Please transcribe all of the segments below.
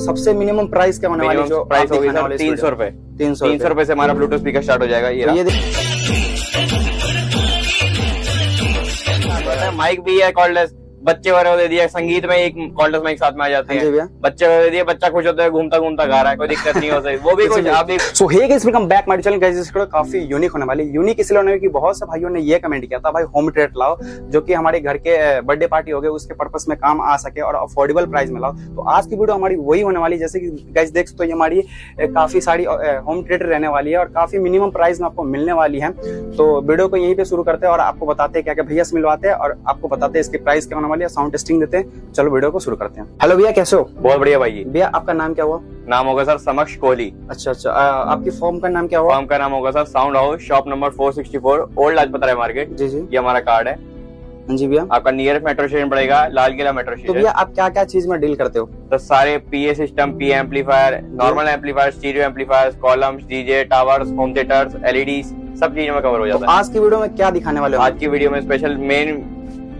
सबसे minimum price क्या होने वाली जो प्राइस होगी सर तीन सौ रुपए। तीन सौ तीन सौ रुपए से हमारा ब्लूटूथ स्पीकर स्टार्ट हो जाएगा ये तो ये माइक भी है कॉर्डलेस बच्चे वाले को दे दिया संगीत में एक कॉर्डलेस माइक साथ में आ जाते हाँ हैं। बच्चे को दे दिया बच्चा खुश होता है घूमता घूमता गा रहा है कोई दिक्कत नहीं हो सकती। वो भी कुछ आप so hey guys welcome back my channel guys इसको काफ़ी यूनिक होने वाली। यूनिक इसलिए होने कि बहुत से भाइयों ने ये कमेंट किया था भाई होम थिएटर लाओ जो कि हमारे घर के बर्थडे पार्टी हो गए उसके पर्पस में काम आ सके और अफोर्डेबल प्राइस में लाओ। तो आज की वीडियो हमारी वही होने वाली जैसे कि गाइस देख सकते हो ये हमारी काफ़ी सारी होम थिएटर रहने वाली है और काफ़ी मिनिमम प्राइस में आपको मिलने वाली है। तो वीडियो को यहीं पे शुरू करते हैं और आपको बताते हैं क्या क्या भैया से मिलवाते हैं और आपको बताते हैं इसके प्राइस क्या होने वाली साउंड टेस्टिंग देते हैं। चलो वीडियो को शुरू करते हैं। हेलो भैया कैसे हो? बहुत बढ़िया भाई। भैया आपका नाम क्या हुआ? नाम होगा सर समक्ष कोहली। अच्छा अच्छा। आपकी फॉर्म का नाम क्या हुआ? फॉर्म का नाम होगा sir sound house shop number 464 old Lajpat Rai market जी जी। ये हमारा कार्ड है। हाँ जी भैया। आपका नियरेस्ट मेट्रो स्टेशन पड़ेगा लाल किला मेट्रो स्टेशन तो भैया आप क्या क्या चीज़ में डील करते हो? तो सारे PA system P amplifier normal amplifier stereo amplifier columns DJ towers home theatres LED सब चीज़ों में कवर हो तो जाता है। तो आज की वीडियो में क्या दिखाने वाले हो? आज की वीडियो में स्पेशल मेन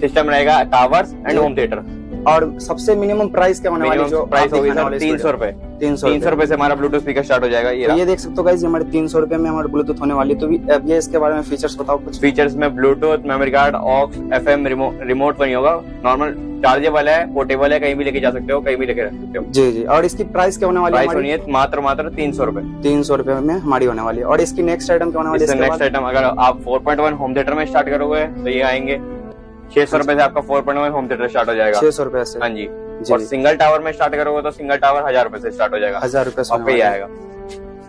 सिस्टम रहेगा टावर्स एंड होम थिएटर और सबसे मिनिमम प्राइस क्या होने वाली जो प्राइस होगी सर तीन सौ रुपए। तीन सौ तीन सौ रुपए। से हमारा ब्लूटूथ स्पीकर स्टार्ट हो जाएगा ये तो ये देख सकते हो गाइस हमारे तीन सौ रुपए में हमारे ब्लूटूथ होने वाली। तो ये इसके बारे में फीचर्स बताओ कुछ। फीचर्स में Bluetooth memory card aux F M remote नहीं होगा। नॉर्मल चार्जेबल है पोर्टेबल है कहीं भी लेके जा सकते हो कहीं भी लेके रख सकते हो। जी जी। और इसकी प्राइस क्या होने वाली है प्राइस होनी है मात्र मात्र तीन सौ रुपए। तीन सौ रुपए में हमारी होने वाली है। और इसकी नेक्स्ट आइटम क्या होने वाली है नेक्स्ट आइटम अगर आप 4.1 होम थिएटर में स्टार्ट करोगे तो ये आएँगे। छह सौ रुपए से आपका 4.1 होम थिएटर स्टार्ट हो जाएगा। छह सौ रुपए से। हाँ जी। और सिंगल टावर में स्टार्ट करोगे तो सिंगल टावर हज़ार रुपए से स्टार्ट हो जाएगा। हज़ार रुपए से आएगा।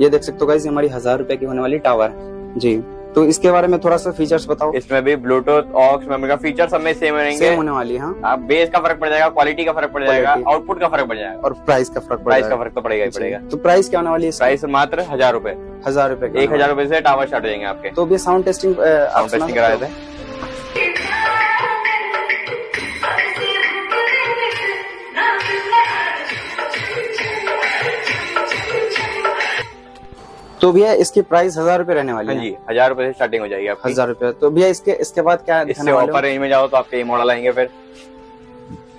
ये देख सकते हो गाइस हमारी हज़ार रुपए की होने वाली टावर है। जी। तो इसके बारे में थोड़ा सा फीचर्स बताओ। इसमें भी ब्लूटूथ ऑक्स मेमोरी का फीचर सब में सेम रहेंगे। सेम होने वाली है। आप बेस का फ़र्क पड़ जाएगा क्वालिटी का फ़र्क पड़ जाएगा आउटपुट का फ़र्क पड़ जाएगा। और प्राइस का फ़र्क प्राइस का फ़र्क तो पड़ेगा ही पड़ेगा। तो प्राइस क्या होने वाली है प्राइस मात्र हज़ार रुपए। हज़ार रुपए एक हज़ार रुपए से टावर स्टार्ट हो जाएँगे आपके। तो ये साउंड टेस्टिंग साउंड टेस्टिंग कराए थे। तो भैया इसकी प्राइस हज़ार रुपए रहने वाली हाँ है। जी हज़ार रुपए से स्टार्टिंग हो जाएगी आपकी। हज़ार रुपए तो भैया इसके इसके बाद क्या इससे दिखाने ऊपर रेंज में जाओ तो आपके ये मॉडल आएँगे फिर।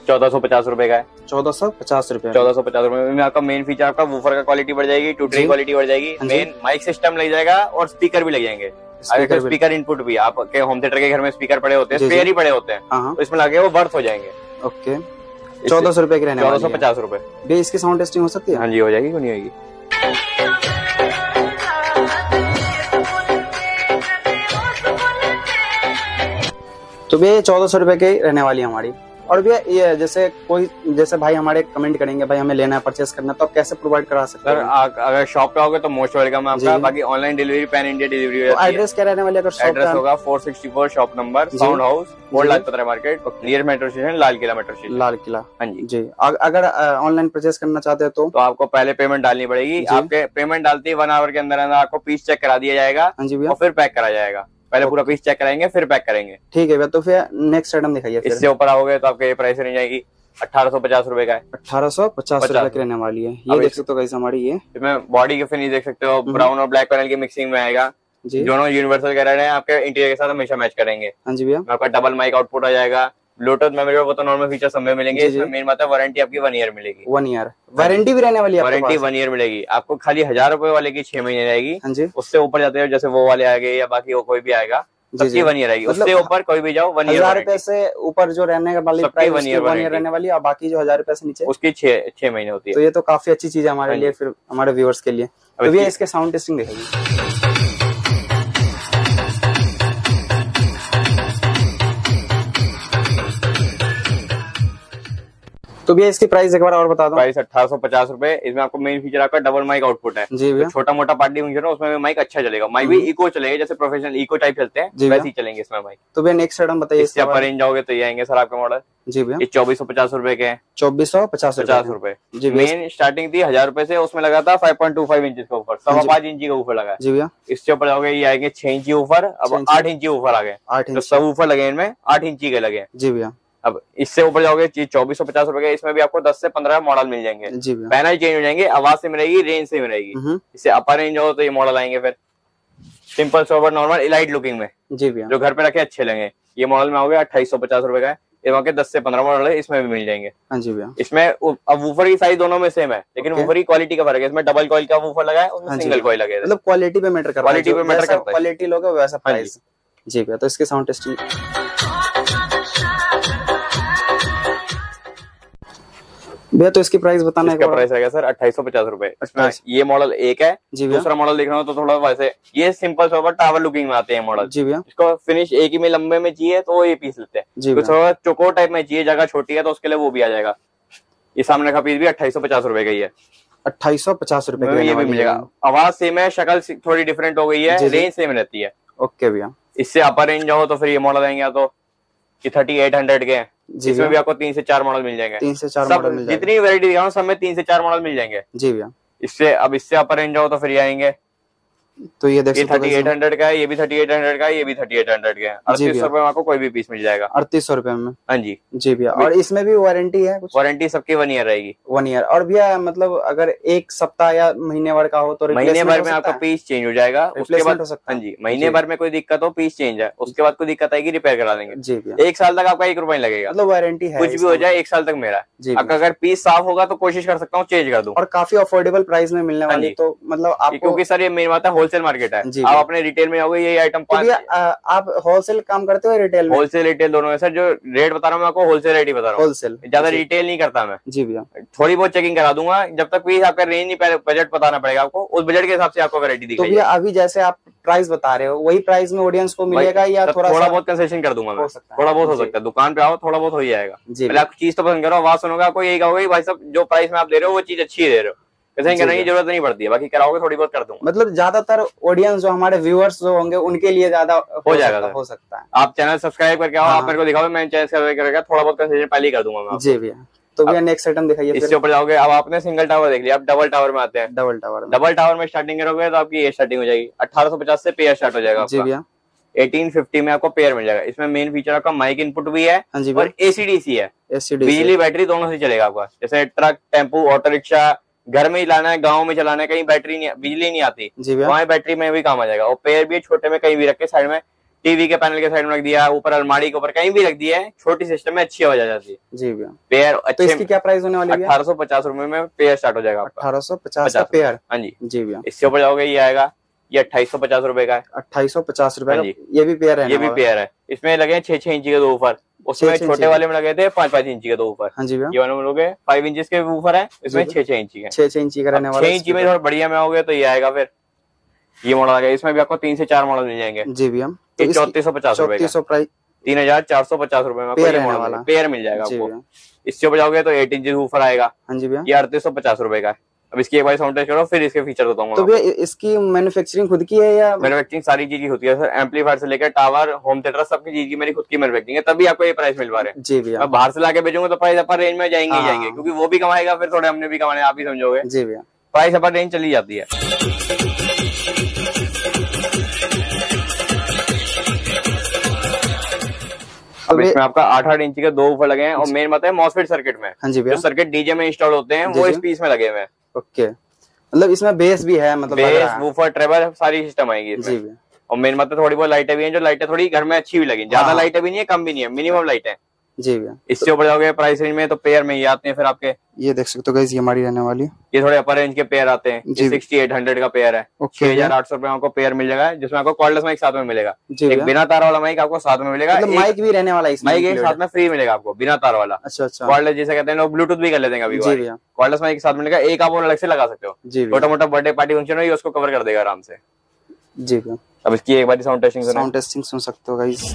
चौदह सौ पचास रुपए का है। चौदह सौ पचास रुपए चौदह सौ पचास रुपए में आपका मेन फीचर आपका वूफर का क्वालिटी बढ़ जाएगी टू जी। क्वालिटी बढ़ जाएगी। मेन माइक सिस्टम लग जाएगा और स्पीकर भी लग जाएँगे। भी- स्पीकर इनपुट भी आपके होम थिएटर के घर में स्पीकर पड़े होते हैं। स्पेयर ही पड़े होते हैं। हाँ हाँ। तो इसमें लगे वो बर्थ हो जाएँगे। ओके। चौदह सौ रुपए की रहने चौदह सौ पचास रुपए इसकी साउंड टेस्टिंग हो सकती है? हाँ जी हो जाएगी क्यों नहीं होगी तो भैया ये चौदह सौ रुपए की रहने वाली हमारी। और भैया ये जैसे कोई जैसे भाई हमारे कमेंट करेंगे भाई हमें लेना है परचेस करना है तो आप कैसे प्रोवाइड करा सकते हो? अगर शॉप पे आओगे तो मोस्ट वेलकम है आपका। बाकी online delivery pan India delivery हो तो एड्रेस क्या रहने वाली अगर शॉप एड्रेस होगा 464 shop number sound house. Old Lajpat market near metro station Lal Qila metro station Lal Qila हाँ जी। जी। अगर ऑनलाइन परचेस करना चाहते हैं तो? तो आपको पहले पेमेंट डालनी पड़ेगी। आपके पेमेंट डालते ही वन आवर के अंदर अंदर आपको पीस चेक करा दिया जाएगा हाँ और फिर पैक करा जाएगा। पहले पूरा पीस चेक कराएँगे फिर पैक करेंगे। ठीक है तो फिर नेक्स्ट आइटम दिखाइए इससे ऊपर आओगे तो आपके प्राइस रेंज आएगी अठारह सौ पचास रुपए का है। अठारह सौ पचास। रुपए की रहने वाली है। ये देख सकते हो कैसे हमारी ये। इसमें बॉडी के फिनिश देख सकते हो। ब्राउन और ब्लैक कलर की मिक्सिंग में आएगा। जी। दोनों यूनिवर्सल कलर है आपके इंटीरियर के साथ हमेशा मैच करेंगे। हाँ जी भैया। आपका डबल माइक आउटपुट आ जाएगा। ब्लूटूथ मेमोरी वो तो नॉर्मल फीचर सब में मिलेंगे। इसमें मेन बात है वारंटी आपकी वन ईयर मिलेगी। वन ईयर वारंटी भी रहने वाली है वारंटी वन ईयर मिलेगी। आपको खाली हज़ार रुपए वाले की छह महीने रहेगी। हाँ उससे ऊपर जाते हो जैसे वो वाले आएँगे या बाकी वो कोई भी आएगा। सबकी वन ईयर आएगी उससे ऊपर कोई भी जाओ वन हज़ार ईयर रुपए से ऊपर जो रहने वाली प्राइस उसकी year वन ईयर रहने वाली और बाकी जो हज़ार रुपए से नीचे। उसकी छह छह महीने होती है। तो ये तो काफ़ी अच्छी चीज़ है हमारे हाँ लिए फिर हमारे व्यूअर्स के लिए। तो इसके साउंड टेस्टिंग दिखाइए तो भैया इसकी प्राइस एक बार और बता दो। प्राइस अठारह सौ पचास रुपए। इसमें आपको मेन फीचर आपका डबल माइक आउटपुट है। जी भैया। छोटा मोटा पार्टी फ़ंक्शन है उसमें माइक अच्छा चलेगा। माइक भी इको चलेगा जैसे प्रोफेशनल इको टाइप चलते हैं जी वैसे ही चलेंगे इसमें माइक तो भैया नेक्स्ट आइटम बताइए इससे इसके आप रेंज जाओगे तो ये आएँगे सर आपका मॉडल जी भैया। चौबीस सौ पचास रुपए के चौबीस सौ पचास पचास रुपए। जी मेन स्टार्टिंग थी हज़ार रुपए से उसमें लगा था five point two five inch का ऊपर। सवा पाँच इंची का ऊपर लगा जी भैया। इससे ऊपर जाओगे ये आएँगे छह इंची ऊपर। अब आठ इंची ऊपर आ गए। आठ इंच। सब ऊपर लगे इनमें आठ इंची के लगे जी भैया। अब इससे ऊपर जाओगे चौबीस सौ पचास रुपए इसमें भी आपको दस से पंद्रह मॉडल मिल जाएँगे। पैनल चेंज हो जाएँगे आवाज़ से मिलेगी रेंज से मिलेगी। हम्म, इससे अपर रेंज हो तो ये मॉडल आएँगे फिर। Simple sober normal elite looking में। जी भैया। जो घर पे रखे अच्छे लगे। ये मॉडल में आओगे अट्ठाईस सौ पचास रुपए का ये वहाँ के दस से पंद्रह मॉडल है इसमें भी मिल जाएँगे। हाँ जी भैया। इसमें अब वूफर की साइज़ दोनों में सेम है लेकिन. वूफर की क्वालिटी का फ़र्क है। इसमें डबल कॉइल का वूफर लगा है हाँ उसमें सिंगल भैया। कॉइल लगे मतलब क्वालिटी पे मैटर करता है। Quality पे करता है। क्वालिटी लोगे वैसा हाँ प्राइस जी। भैया तो इसके साउंड टेस्टिंग भैया तो इसकी प्राइस बताना इसका प्राइस रहेगा सर अट्ठाईस सौ पचास रूपए। इसमें ये मॉडल एक है। जी दूसरा मॉडल देखना हो तो थोड़ा वैसे ये सिंपल सोबर टावर लुकिंग में आते हैं मॉडल जी भैया। इसको फिनिश एक ही में लंबे में चाहिए तो ये पीस लेते हैं। जी थोड़ा चोकोर टाइप में चाहिए जगह छोटी है तो उसके लिए वो भी आ जाएगा। ये सामने का पीस भी अट्ठाईस सौ पचास रूपए का ही है। अट्ठाईस सौ पचास रूपए ये भी मिलेगा। आवाज़ सेम है शक्ल थोड़ी डिफरेंट हो गई है रेंज सेम रहती है। ओके भैया। इससे अपर रेंज जाओ तो फिर ये मॉडल आएँगे तो ये थर्टी एट हंड्रेड के हैं। जी इसमें भी आपको तीन से चार मॉडल मिल जाएँगे। तीन से चार मॉडल मिल जाएँगे। जितनी वेरायटी दिखाऊँ सब में तीन से चार मॉडल मिल जाएँगे। जी भैया। इससे अब इससे अपर रेंज जाओ तो फिर आएँगे। तो ये देख सकते थर्टी एट हंड्रेड का है ये भी थर्टी एट हंड्रेड का है ये भी थर्टी एट हंड्रेड का है। अड़तीस। सौ रुपए में आपको कोई भी पीस मिल जाएगा। अड़तीस सौ रुपए में? हाँ जी। जी भैया और इसमें भी वारंटी है कुछ? वारंटी सबकी वन ईयर रहेगी। वन ईयर और भैया मतलब अगर एक सप्ताह या महीने भर का हो तो महीने भर में आपका पीस चेंज हो जाएगा। उसके बाद हो जी महीने भर में कोई दिक्कत हो पीस चेंज है। उसके बाद कोई दिक्कत आएगी रिपेयर करा देंगे। जी भैया। एक साल तक आपका एक रुपया नहीं लगेगा। मतलब वारंटी है कुछ भी हो जाए एक साल तक मेरा। आपका अगर पीस साफ़ होगा तो कोशिश कर सकता हूँ चेंज कर दूँ। और काफ़ी अफोर्डेबल प्राइस में मिलने हाँ वाली तो मतलब आपको क्योंकि सर ये मेन बात है होलसेल मार्केट है। आप अपने रिटेल में जाओगे ये आइटम तो आप होलसेल काम करते हो रिटेल में? होलसेल रिटेल दोनों है। सर जो रेट बता रहा हूँ मैं आपको होलसेल रेट ही बता रहा हूँ। होलसेल ज़्यादा रिटेल नहीं करता मैं। जी भैया। थोड़ी बहुत चेकिंग करा दूँगा। जब तक पीस आपका रेंज नहीं पहले बजट बताना पड़ेगा आपको उस बजट के हिसाब से आपको वैरायटी तो दिखाई भैया अभी जैसे आप प्राइस बता रहे हो वही प्राइस में ऑडियंस को मिलेगा या थोड़ा थोड़ा बहुत कंसेशन कर दूँगा मैं। थोड़ा बहुत हो सकता है। दुकान पे आओ थोड़ा बहुत हो जाएगा। जी पहले आप चीज़ तो पसंद करो आवाज़ सुनोगे आपको यही कहोगे भाई साहब जो प्राइस में आप दे रहे हो वो चीज़ अच्छी दे रहे हो। कहीं की ज़रूरत नहीं पड़ती है बाकी कराओगे थोड़ी बहुत कर दूँगा। मतलब ज़्यादातर ऑडियंस जो हमारे व्यूअर्स जो होंगे उनके लिए ज़्यादा हो जाएगा हो सकता है। आप चैनल सब्सक्राइब करके आओ हाँ। आप मेरे को दिखाओ मैं चैनल सब्सक्राइब करके थोड़ा बहुत कंसेशन पहले ही कर दूँगा मैं जी भैया तो भैया नेक्स्ट आइटम दिखाइए इससे ऊपर जाओगे अब आपने सिंगल टावर देख लिया अब डबल टावर में आते हैं। डबल टावर डबल टावर में स्टार्टिंग करोगे तो आपकी ये स्टार्टिंग हो जाएगी। 1850 से पेयर स्टार्ट हो जाएगा जी भैया। 1850 में आपको पेयर मिल जाएगा। इसमें मेन फीचर आपका माइक इनपुट भी है हाँ और एसीडीसी है। बिजली बैटरी दोनों से चलेगा आपका। जैसे ट्रक टेंपू ऑटो रिक्शा घर में ही लाना है गाँव में चलाना है कहीं बैटरी नहीं बिजली नहीं आती। वहाँ बैटरी में भी काम आ जाएगा। और पेयर भी छोटे में कहीं भी रखे साइड में टीवी के पैनल के साइड में रख दिया ऊपर अलमारी के ऊपर कहीं भी रख दिया है छोटी सिस्टम में अच्छी आवाज़ आ जाती है। जी भैया। पेयर तो इसकी क्या प्राइस होने वाली है अठारह सौ पचास रुपए में पेयर स्टार्ट हो जाएगा अठारह सौ पचास का 50 पेयर हाँ जी। जी भैया। इससे ऊपर जाओगे ये आएगा ये अट्ठाईस सौ पचास रुपए का है। अट्ठाईस सौ पचास रुपए हाँ। ये भी पेयर है ये भी पेयर है। इसमें लगे हैं छह छह इंची के दो ऊपर। उसमें छोटे वाले में लगे थे पाँच पाँच इंची के दो ऊपर। हाँ जी ये वाले में लोगे फाइव इंचेस के ऊपर है इसमें। छह छह इंची के। छह छह इंची का रहने वाला छह इंची में थोड़ा बढ़िया में आओगे तो ये आएगा फिर। ये मॉडल आ गया। इसमें भी आपको तीन से चार मॉडल मिल जाएँगे। जी तो ये चौतीस सौ पचास रुपए तीन हज़ार चार सौ पचास रुपए में पेयर वाला। पेयर मिल जाएगा आपको। इससे ऊपर जाओगे तो एट इंच ऊपर आएगा। हाँ जी भैया। ये अड़तीस सौ पचास रुपए का है। अब इसकी एक बार साउंड टेस्ट करो फिर इसके फीचर बताऊँगा। तो भैया इसकी मैन्युफैक्चरिंग खुद की है या मैन्युफैक्चरिंग सारी चीज़ की होती है सर। एम्पलीफायर से लेकर टावर होम थिएटर सबकी चीज़ की मेरी खुद की मैन्युफैक्चरिंग है तभी आपको ये प्राइस मिल पा रहे हैं। जी भैया। अब बाहर से लाके बेचूँगा तो प्राइस अपर रेंज में जाएँगे ही हाँ। जाएँगे क्योंकि वो भी कमाएगा फिर थोड़े हमने भी कमाने आप ही समझोगे। जी भैया। प्राइस अपर रेंज चली जाती है। अब इसमें आपका आठ आठ इंच के दो ऊपर लगे हैं और मेन बात है मॉसफेट सर्किट में। हाँ जी जो भैया सर्किट डीजे में इंस्टॉल होते हैं वो इस पीस में लगे हुए हैं। ओके। मतलब इसमें बेस भी है मतलब बेस वूफर ट्रेबल सारी सिस्टम आएगी जी और मेन मतलब थोड़ी बहुत लाइटें भी हैं जो लाइटें थोड़ी घर में अच्छी भी लगी। ज़्यादा हाँ। लाइटें भी नहीं है कम भी नहीं है मिनिमम लाइटें जी भैया। इससे ऊपर जाओगे प्राइस रेंज में तो पेयर में ही आते हैं फिर आपके। ये देख सकते हो गाइस ये हमारी रहने वाली ये थोड़े अपर रेंज के पेयर आते हैं। सिक्सटी एट हंड्रेड का पेयर है। छह हज़ार आठ सौ रुपए आपको पेयर मिल जाएगा जिसमें आपको कॉर्डलेस माइक साथ में मिलेगा। एक बिना तार वाला माइक आपको साथ में मिलेगा मतलब माइक भी रहने वाला है माइक एक साथ में फ्री मिलेगा आपको बिना तार वाला। अच्छा अच्छा। कॉर्डलेस जिसे कहते हैं लोग ब्लूटूथ भी कर लेते हैं भैया। कॉर्डलेस माइक साथ मिलेगा एक आप अलग से लगा सकते हो। जी छोटा मोटा बर्थडे पार्टी फ़ंक्शन हो उसको कवर कर देगा आराम से। जी भैया। अब इसकी एक बार साउंड टेस्टिंग साउंड टेस्टिंग सुन सकते हो गाइस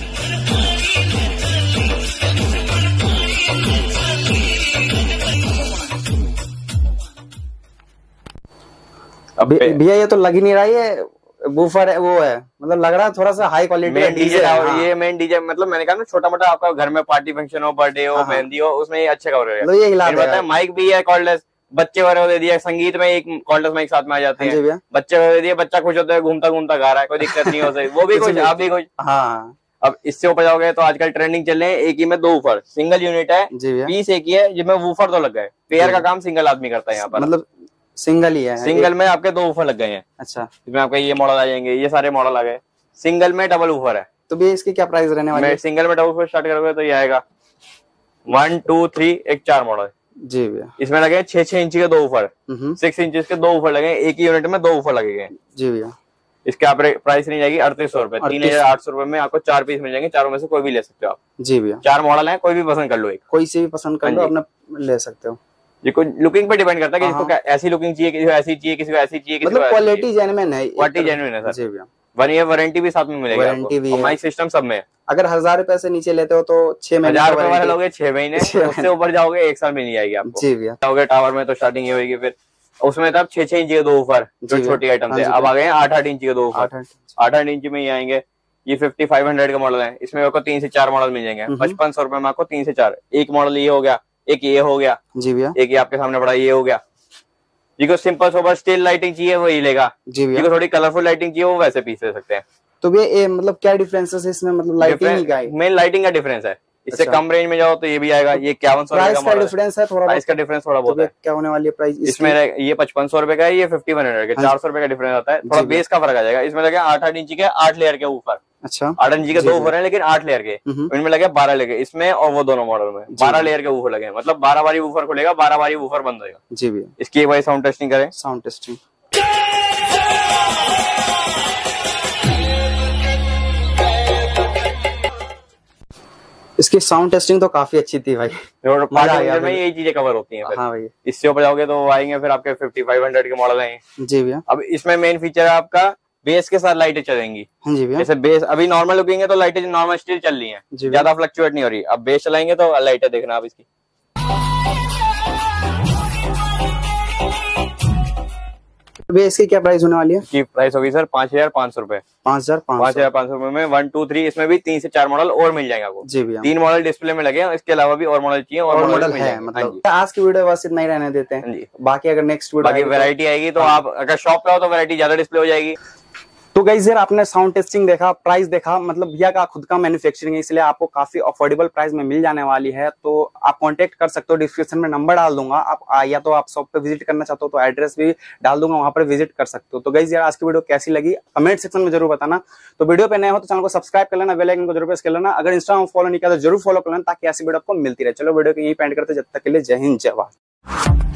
भैया ये तो लग ही नहीं रहा ये बूफर है वो है। मतलब लग रहा है थोड़ा सा हाई क्वालिटी मेन डीजे है। ये मेन डीजे मतलब मैंने कहा ना छोटा मोटा आपका घर में पार्टी फ़ंक्शन हो बर्थडे हो हाँ, हाँ। मेहंदी हो उसमें ये अच्छे कवर मतलब ये हिला देगा। माइक भी है कॉर्डलेस बच्चे वगैरह दे दिया संगीत में एक कॉर्डलेस माइक साथ में आ जाते हाँ हैं। बच्चे वगैरह दे दिए बच्चा खुश होता है घूमता घूमता गा रहा है कोई दिक्कत नहीं हो सकती। वो भी खुश आप भी खुश। हाँ। अब इससे ऊपर जाओगे तो आजकल ट्रेंडिंग चल रहे हैं एक ही में दो ऊपर सिंगल यूनिट है पीस एक ही है जिसमें वूफर तो लग गए। पेयर का काम सिंगल आदमी करता है यहाँ पर। मतलब सिंगल ही है सिंगल में आपके दो ऊपर लग गए हैं। अच्छा। इसमें आपके ये मॉडल आ जाएँगे ये सारे मॉडल आ गए। सिंगल में डबल ऊपर है। तो भैया इसके क्या प्राइस रहने वाले सिंगल में डबल ऊपर स्टार्ट करोगे तो ये आएगा। वन टू थ्री एक चार मॉडल जी भैया। इसमें लगे छह छह इंच के दो ऊपर सिक्स इंच के दो ऊपर लगे एक ही यूनिट में दो ऊपर लगेंगे जी भैया। इसके आप प्राइस नहीं जाएगी अड़तीस सौ रुपए। तीन हज़ार आठ सौ रुपए में आपको चार पीस मिल जाएँगे चारों में से कोई भी ले सकते हो आप। जी भैया। चार मॉडल है कोई भी पसंद कर लो एक। कोई से भी पसंद कर लो हाँ। अपने ले सकते हो। कोई लुकिंग पे डिपेंड करता है कि हाँ, जिसको ऐसी लुकिंग चाहिए किसी को ऐसी चाहिए किसी को ऐसी चाहिए किसी को मतलब क्वालिटी। जेन्युइन है क्वालिटी तरह- genuine है, सर। जी भैया। वन ईयर वारंटी भी साथ में मिलेगी वारंटी भी माइक सिस्टम सब में। अगर हज़ार रुपए से नीचे लेते हो तो छह महीने हज़ार रुपए लोगे छह महीने। उससे ऊपर जाओगे एक साल मिल जाएगी आपको। जी भैया। जाओगे टावर में तो स्टार्टिंग ये होगी फिर। उसमें तब छह छह इंच के दो ऊपर जो छोटी आइटम हाँ थे अब आ गए आठ आठ इंच के दो ऊपर। आठ आठ आठ आठ इंच में ही आएँगे। ये फिफ्टी फाइव हंड्रेड का मॉडल है। इसमें आपको तीन से चार मॉडल मिल जाएँगे। हम्म। पचपन सौ रुपए में आपको तीन से चार। एक मॉडल ये हो गया। एक ये हो गया। जी भैया। एक ये आपके सामने बड़ा ये हो गया। जिसको सिंपल सोबर स्टील लाइटिंग चाहिए वही लेगा। जी भैया। जिसको थोड़ी कलरफुल लाइटिंग चाहिए वो वैसे पीस ले सकते हैं। तो भैया ये मतलब क्या डिफरेंसेस है इसमें? मतलब लाइटिंग का है मेन लाइटिंग का डिफरेंस है। इससे अच्छा। कम रेंज में जाओ तो ये भी आएगा। ये इक्यावन सौ प्राइस का है। डिफरेंस है थोड़ा प्राइस का डिफरेंस थोड़ा तो बहुत है। क्या होने वाली है प्राइस इसमें ये पचपन सौ रुपए का है ये फिफ्टी वन हंड्रेड का हाँ। चार सौ रुपए का डिफरेंस आता है। थोड़ा बेस का फ़र्क आ जाएगा। इसमें लगे आठ आठ इंची के आठ लेयर के ऊपर। अच्छा। आठ इंची के दो। ऊपर है लेकिन आठ लेयर के। हम्म। इनमें लगे बारह लेयर के इसमें और वो दोनों मॉडल में। बारह। लेयर के ऊपर लगे मतलब बारह बारी ऊपर खुलेगा बारह बारी ऊपर बंद होगा जी भैया। इसकी एक बार साउंड टेस्टिंग करें। साउंड टेस्टिंग इसकी साउंड टेस्टिंग तो काफ़ी अच्छी थी भाई। और में यही चीज़ें कवर होती हैं हाँ भैया। इससे ऊपर जाओगे तो आएँगे फिर आपके फिफ्टी फाइव हंड्रेड के मॉडल आएँगे। जी भैया। अब इसमें मेन फीचर है आपका बेस के साथ लाइटें चलेंगी। हाँ जी जैसे बेस अभी नॉर्मल लुकिंग है तो लाइटें नॉर्मल स्टिल चल रही है। ज़्यादा फ्लक्चुएट नहीं हो रही। अब बेस चलाएँगे तो लाइटें देखना आप इसकी। तो भैया इसकी क्या प्राइस होने वाली है? की प्राइस होगी सर पाँच हज़ार पाँच सौ रुपए। पाँच हज़ार पाँच हज़ार पाँच सौ रुपए में वन टू थ्री इसमें भी तीन से चार मॉडल और मिल जाएँगे आपको। जी भैया। तीन मॉडल डिस्प्ले में लगे हैं इसके अलावा भी और मॉडल चाहिए और और मॉडल है जाएँगे। हाँ मतलब आज की वीडियो बस इतना ही रहने देते हैं। हाँ जी। बाकी अगर नेक्स्ट वीडियो बाकी वैरायटी आएगी तो आप अगर शॉप पे हो तो वैरायटी ज़्यादा डिस्प्ले हो जाएगी। तो गई यार आपने साउंड टेस्टिंग देखा प्राइस देखा मतलब भैया का खुद का मैन्युफैक्चरिंग है, इसलिए आपको काफ़ी अफोर्डेबल प्राइस में मिल जाने वाली है। तो आप कांटेक्ट कर सकते हो डिस्क्रिप्शन में नंबर डाल दूँगा। आप या तो आप शॉप पे विज़िट करना चाहते हो तो एड्रेस भी डाल दूँगा, वहाँ पर विज़िट कर सकते हो। तो गई यार आज की वीडियो कैसी लगी? कमेंट सेक्शन में ज़रूर बताना। तो वीडियो पे नए हो तो चैनल को सब्सक्राइब कर लेना बेल आइकन को ज़रूर प्रेस कर लेना। अगर इंस्टाग्राम फॉलो नहीं किया तो ज़रूर फॉलो कर लेना, ताकि ऐसी वीडियो आपको मिलती रहे। चलो वीडियो को यही पेंड करते जब तक के लिए जय हिंद भारत।